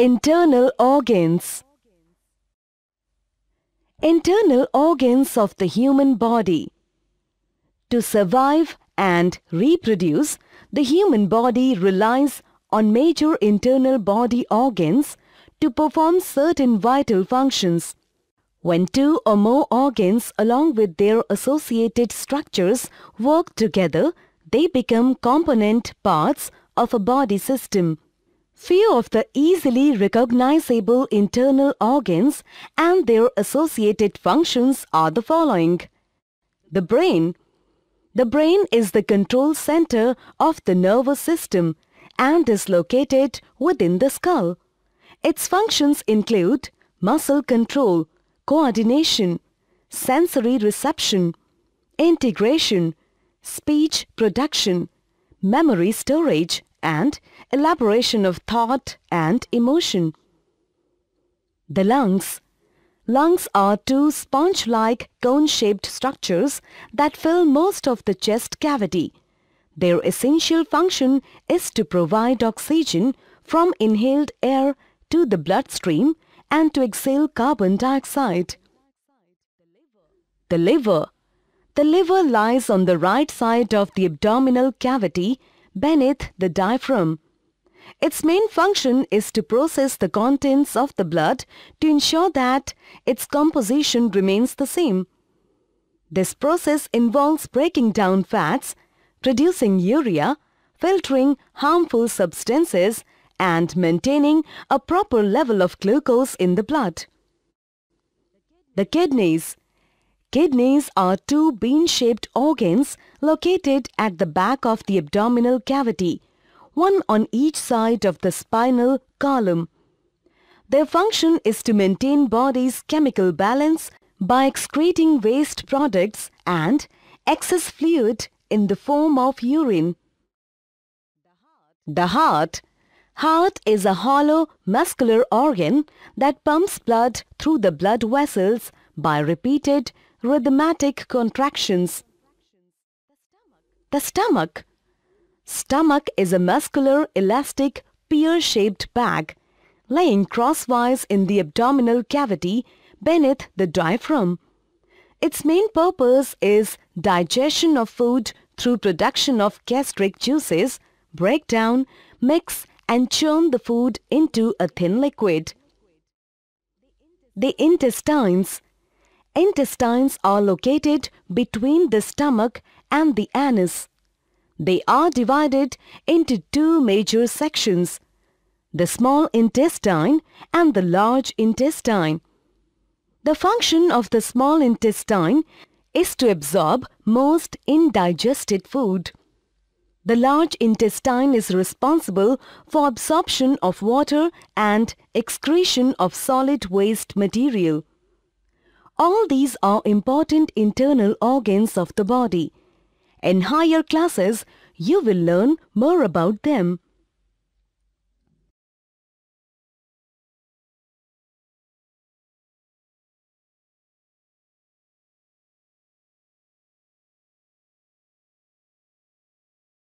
Internal organs Internal organs of the human body To survive and reproduce, the human body relies on major internal body organs to perform certain vital functions. When two or more organs along with their associated structures work together, they become component parts of a body system. Few of the easily recognizable internal organs and their associated functions are the following. The brain. The brain is the control center of the nervous system and is located within the skull. Its functions include muscle control, coordination, sensory reception, integration, speech production, memory storage, and elaboration of thought and emotion. The lungs. Lungs are two sponge-like cone-shaped structures that fill most of the chest cavity. Their essential function is to provide oxygen from inhaled air to the bloodstream and to exhale carbon dioxide. The liver. The liver lies on the right side of the abdominal cavity beneath the diaphragm. Its main function is to process the contents of the blood to ensure that its composition remains the same. This process involves breaking down fats, producing urea, filtering harmful substances and maintaining a proper level of glucose in the blood. The kidneys Kidneys are two bean-shaped organs located at the back of the abdominal cavity, one on each side of the spinal column. Their function is to maintain body's chemical balance by excreting waste products and excess fluid in the form of urine. The heart Heart is a hollow muscular organ that pumps blood through the blood vessels by repeated rhythmatic contractions. The stomach. Stomach is a muscular, elastic, pear-shaped bag laying crosswise in the abdominal cavity beneath the diaphragm. Its main purpose is digestion of food through production of gastric juices, breakdown, mix and churn the food into a thin liquid. The intestines Intestines are located between the stomach and the anus. They are divided into two major sections, the small intestine and the large intestine. The function of the small intestine is to absorb most indigested food. The large intestine is responsible for absorption of water and excretion of solid waste material. All these are important internal organs of the body. In higher classes, you will learn more about them.